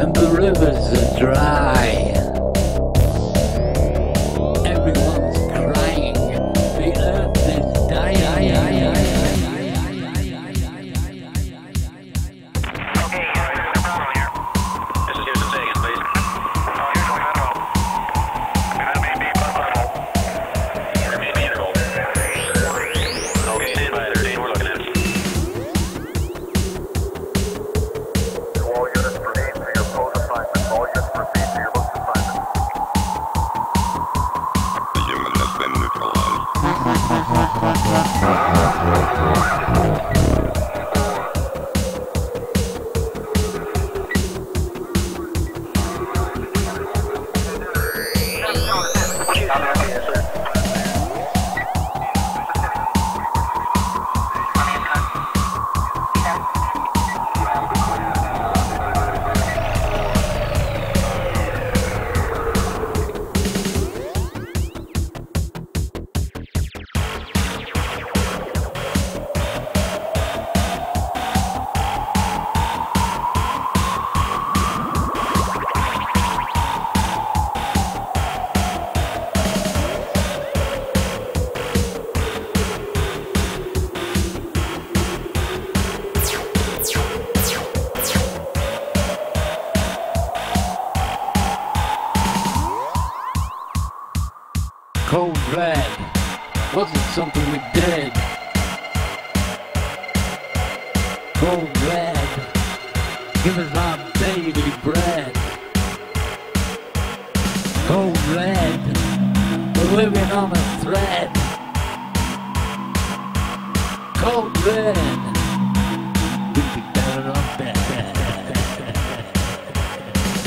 and the rivers are dry. Code red. Wasn't something we did. Code red. Give us our baby bread. Code red. We're living on a thread. Code red.